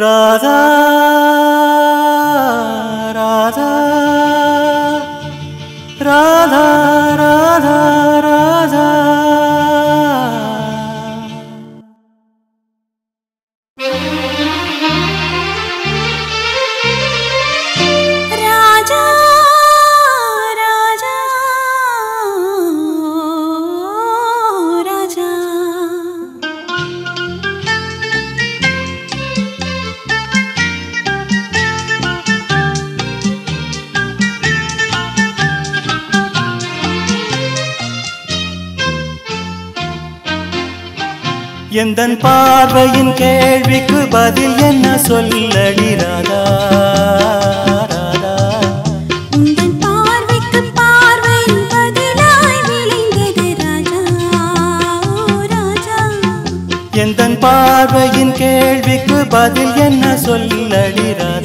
ராதா ராதா ராதா எந்தன் பார்வையின் கேள்விக்கு பதில் என்ன சொல்லடி ராதா எந்தன் பார்வையின் கேள்விக்கு பதில் என்ன சொல்லடி ராதா?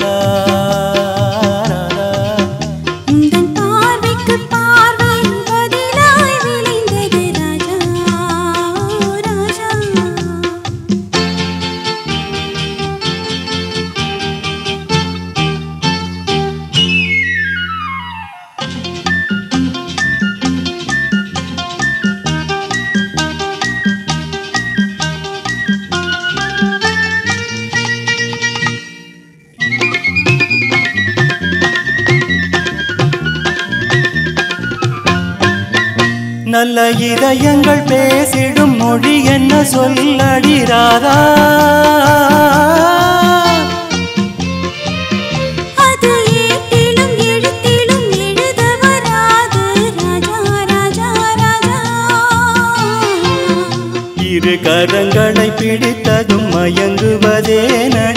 நல்ல இதயங்கள் பேசிடும் மொழி என்ன சொல்லடி ராதா? அது ஏட்டிலும் எழுத்திலும் எழுத வராது ராஜா ராஜா ராஜா. இரு கரங்களை பிடித்ததும் மயங்குவதே நடி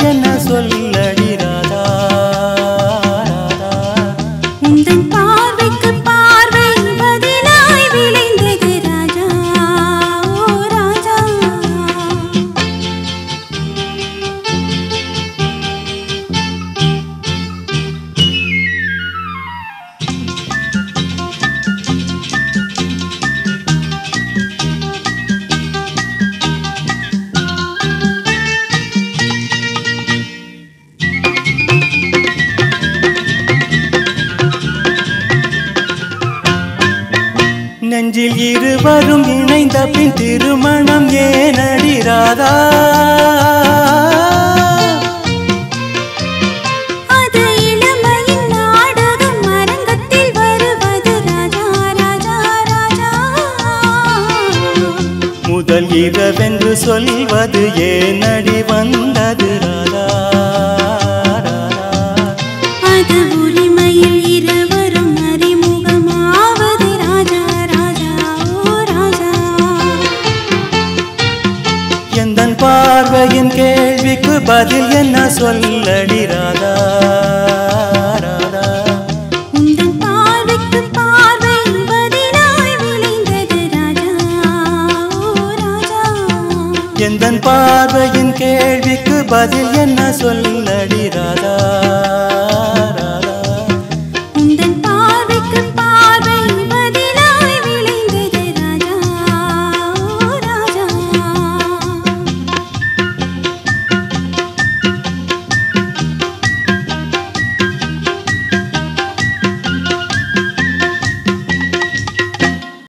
பதில் சொல்லுகிறார் இருவரும் இணைந்த பின் திருமணம் ஏனடி ராதா? முதல் இரவென்று சொல்வது ஏனடி வந்தது ராதா? பார்வையின் கேள்விக்கு பதில் என்ன சொல்லடி ராதா? எந்தன் பார்வையின் கேள்விக்கு பதில் என்ன சொல்லடி ராதா?